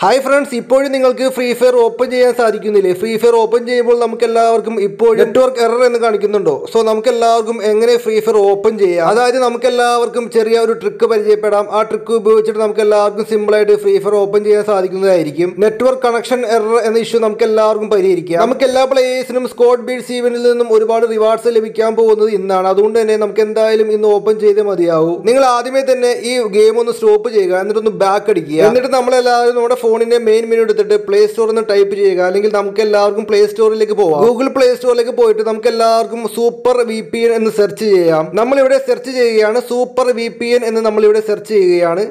Hi friends ഇപ്പോഴും നിങ്ങൾക്ക് free fire open ചെയ്യാൻ സാധിക്കുന്നില്ലേ? ഫ്രീ ഫയർ ഓപ്പൺ ചെയ്യുമ്പോൾ നമുക്ക് എല്ലാവർക്കും ഇപ്പോൾ നെറ്റ്വർക്ക് എറർ എന്ന് കാണിക്കുന്നുണ്ടോ? സോ നമുക്ക് എല്ലാവർക്കും എങ്ങനെ ഫ്രീ ഫയർ ഓപ്പൺ ചെയ്യാം? അതായത് നമുക്ക് എല്ലാവർക്കും ചെറിയ ഒരു ട്രിക്ക് പരിചയപ്പെടാം. ആ ട്രിക്ക് ഉപയോഗിച്ചിട്ട് നമുക്ക് എല്ലാവർക്കും സിമ്പിൾ ആയിട്ട് ഫ്രീ ഫയർ ഓപ്പൺ ചെയ്യാൻ സാധിക്കുന്നതായിരിക്കും. നെറ്റ്വർക്ക് കണക്ഷൻ എറർ എന്ന ഇഷ്യൂ നമുക്ക് എല്ലാവർക്കും പരിഹരിക്കാം. നമുക്ക് എല്ലാ പ്ലേയേഴ്സിനും സ്കോഡ് ബീഡ്സ് ഈവനിൽ നിന്നും ഒരുപാട് റിവാർഡ്സ് ലഭിക്കാൻ പോകുന്നത് ഇന്നാണ്. അതുകൊണ്ട് തന്നെ നമുക്ക് എന്തായാലും ഇന്ന് ഓപ്പൺ ചെയ്തേ മതിയാവൂ. നിങ്ങൾ ആദ്യമേ തന്നെ ഈ ഗെയിം ഒന്ന് സ്റ്റോപ്പ് ചെയ്യുക. എന്നിട്ടൊന്ന് ബാക്ക് അടിക്കുക. എന്നിട്ട് നമ്മളെല്ലാവരും നമ്മുടെ ഫോണിന്റെ മെയിൻ മെനു എടുത്തിട്ട് പ്ലേ സ്റ്റോർ എന്ന് ടൈപ്പ് ചെയ്യുക. അല്ലെങ്കിൽ നമുക്ക് എല്ലാവർക്കും പ്ലേ സ്റ്റോറിലേക്ക് പോവാം. ഗൂഗിൾ പ്ലേ സ്റ്റോറിലേക്ക് പോയിട്ട് നമുക്ക് എല്ലാവർക്കും സൂപ്പർ വി പി എൻ എന്ന് സെർച്ച് ചെയ്യാം. നമ്മൾ ഇവിടെ സെർച്ച് ചെയ്യുകയാണ് സൂപ്പർ വി പി എൻ എന്ന് നമ്മളിവിടെ സെർച്ച് ചെയ്യുകയാണ്.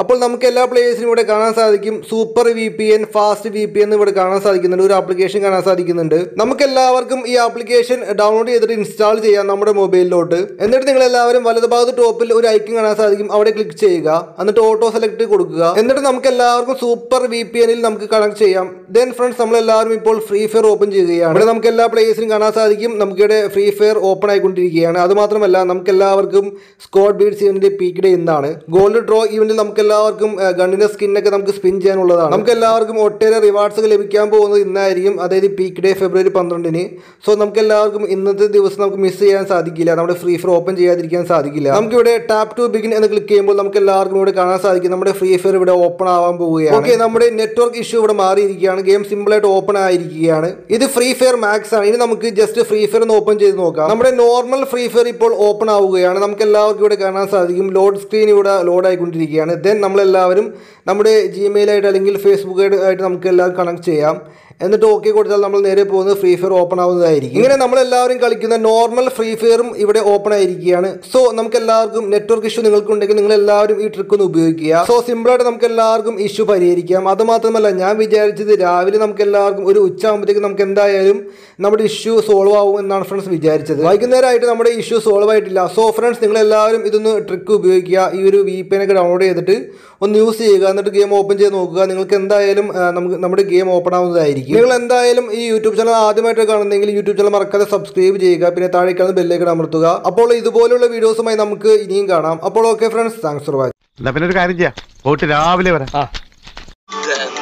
അപ്പോൾ നമുക്ക് എല്ലാ പ്ലേയേഴ്സിനും ഇവിടെ കാണാൻ സാധിക്കും. Super V P N fast V P N ഇവിടെ കാണാൻ സാധിക്കുന്നുണ്ട്. ഒരു ആപ്ലിക്കേഷൻ കാണാൻ സാധിക്കുന്നുണ്ട്. നമുക്ക് എല്ലാവർക്കും ഈ ആപ്ലിക്കേഷൻ ഡൗൺലോഡ് ചെയ്തിട്ട് ഇൻസ്റ്റാൾ ചെയ്യാം നമ്മുടെ മൊബൈലിലോട്ട് എന്നിട്ട് നിങ്ങൾ എല്ലാവരും വലതുഭാഗത്ത് ടോപ്പിൽ ഒരു ഐക്കൺ കാണാൻ സാധിക്കും. അവിടെ ക്ലിക്ക് ചെയ്യുക. എന്നിട്ട് ഓട്ടോ സെലക്ട് കൊടുക്കുക. എന്നിട്ട് നമുക്ക് എല്ലാവർക്കും സൂപ്പർ വി പി എനിൽ നമുക്ക് കണക്ട് ചെയ്യാം. ദെൻ ഫ്രണ്ട്സ് നമ്മൾ എല്ലാവരും ഇപ്പോൾ ഫ്രീ ഫയർ ഓപ്പൺ ചെയ്യുകയാണ്. ഇവിടെ നമുക്ക് എല്ലാ പ്ലേയേഴ്സിനും കാണാൻ സാധിക്കും. നമുക്ക് ഇവിടെ ഫ്രീ ഫയർ ഓപ്പൺ ആയിക്കൊണ്ടിരിക്കുകയാണ്. അത് മാത്രമല്ല നമുക്ക് എല്ലാവർക്കും സ്കോഡ് ബീഡ്സ് ഇവന്റിന്റെ പീക്ക് ഡേ ഇന്നാണ് ഗോൾഡ് ഡ്രോ ഇവന്റിൽ നമുക്ക് എല്ലാവർക്കും ഗണ്ണിന്റെ സ്കിന്നൊക്കെ നമുക്ക് സ്പിൻ ചെയ്യാനുള്ളതാണ്. നമുക്ക് എല്ലാവർക്കും ഒട്ടേറെ റിവാർഡ്സ് ലഭിക്കാൻ പോകുന്നത് ഇന്നായിരിക്കും. അതായത് പീക്ക് ഡേ ഫെബ്രുവരി പന്ത്രണ്ടിന്. സോ നമുക്ക് എല്ലാവർക്കും ഇന്നത്തെ ദിവസം നമുക്ക് മിസ് ചെയ്യാൻ സാധിക്കില്ല. നമ്മുടെ ഫ്രീ ഫയർ ഓപ്പൺ ചെയ്യാതിരിക്കാൻ സാധിക്കില്ല. നമുക്ക് ഇവിടെ ടാപ്പ് ടു ബിഗിൻ എന്ന് ക്ലിക്ക് ചെയ്യുമ്പോൾ നമുക്ക് എല്ലാവർക്കും ഇവിടെ കാണാൻ സാധിക്കും. നമ്മുടെ ഫ്രീ ഫയർ ഇവിടെ ഓപ്പൺ ആവാൻ പോവുകയാണ്. ഓക്കെ നമ്മുടെ നെറ്റ്വർക്ക് ഇഷ്യൂ ഇവിടെ മാറിയിരിക്കുകയാണ്. ഗെയിം സിമ്പിൾ ആയിട്ട് ഓപ്പൺ ആയിരിക്കുകയാണ്. ഇത് ഫ്രീ ഫയർ മാക്സ് ആണ്. ഇനി നമുക്ക് ജസ്റ്റ് ഫ്രീ ഫയർ ഒന്ന് ഓപ്പൺ ചെയ്ത് നോക്കാം. നമ്മുടെ നോർമൽ ഫ്രീ ഫയർ ഇപ്പോൾ ഓപ്പൺ ആവുകയാണ്. നമുക്ക് എല്ലാവർക്കും ഇവിടെ കാണാൻ സാധിക്കും. ലോഡ് സ്ക്രീൻ ഇവിടെ ലോഡ് ആയിക്കൊണ്ടിരിക്കുകയാണ്. നമ്മളെല്ലാവരും നമ്മുടെ ജിമെയിൽ ജിമെയിലായിട്ട് അല്ലെങ്കിൽ ഫേസ്ബുക്ക് ആയിട്ട് നമുക്ക് എല്ലാവരും കണക്ട് ചെയ്യാം. എന്നിട്ട് ഓക്കെ കൊടുത്താൽ നമ്മൾ നേരെ പോകുന്നത് ഫ്രീ ഫയർ ഓപ്പൺ ആവുന്നതായിരിക്കും. ഇങ്ങനെ നമ്മൾ എല്ലാവരും കളിക്കുന്ന നോർമൽ ഫ്രീ ഫയറും ഇവിടെ ഓപ്പൺ ആയിരിക്കുകയാണ്. സോ നമുക്ക് എല്ലാവർക്കും നെറ്റ്വർക്ക് ഇഷ്യൂ നിങ്ങൾക്കുണ്ടെങ്കിൽ നിങ്ങൾ എല്ലാവരും ഈ ട്രിക്ക് ഒന്ന് ഉപയോഗിക്കുക. സോ സിമ്പിളായിട്ട് നമുക്ക് എല്ലാവർക്കും ഇഷ്യൂ പരിഹരിക്കാം. അത് മാത്രമല്ല ഞാൻ വിചാരിച്ചത് രാവിലെ നമുക്ക് എല്ലാവർക്കും ഒരു ഉച്ച ആകുമ്പോഴത്തേക്ക് നമുക്ക് എന്തായാലും നമ്മുടെ ഇഷ്യൂ സോൾവ് ആവും എന്നാണ് ഫ്രണ്ട്സ് വിചാരിച്ചത്. വൈകുന്നേരമായിട്ട് നമ്മുടെ ഇഷ്യൂ സോൾവ് ആയിട്ടില്ല. സോ ഫ്രണ്ട്സ് നിങ്ങൾ എല്ലാവരും ഇതൊന്ന് ട്രിക്ക് ഉപയോഗിക്കുക. ഈ ഒരു വി പി ഒക്കെ ഡൗൺലോഡ് ചെയ്തിട്ട് ഒന്ന് യൂസ് ചെയ്യുക എന്നിട്ട് ഗെയിം ഓപ്പൺ ചെയ്ത് നോക്കുക. നിങ്ങൾക്ക് എന്തായാലും ആ, നമുക്ക് നമ്മുടെ ഗെയിം ഓപ്പൺ ആവുന്നതായിരിക്കും. നിങ്ങൾ എന്തായാലും ഈ യൂട്യൂബ് ചാനൽ ആദ്യമായിട്ട് കാണുന്നെങ്കിൽ യൂട്യൂബ് ചാനൽ മറക്കാതെ സബ്സ്ക്രൈബ് ചെയ്യുക പിന്നെ താഴേക്കാണ് ബെല്ലേക്ക് അമർത്തുക. അപ്പോൾ ഇതുപോലുള്ള വീഡിയോസുമായി നമുക്ക് ഇനിയും കാണാം. അപ്പോൾ okay friends thanks for watching എന്നാ പിന്നെ ഒരു കാര്യം ചെയ്യാം. പോയിട്ട് രാവിലെ വരാം.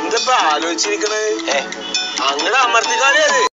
എന്താ ആലോചിച്ചിരിക്കണേ? അങ്ങനെ അമർത്തിക്കാലേ അത്.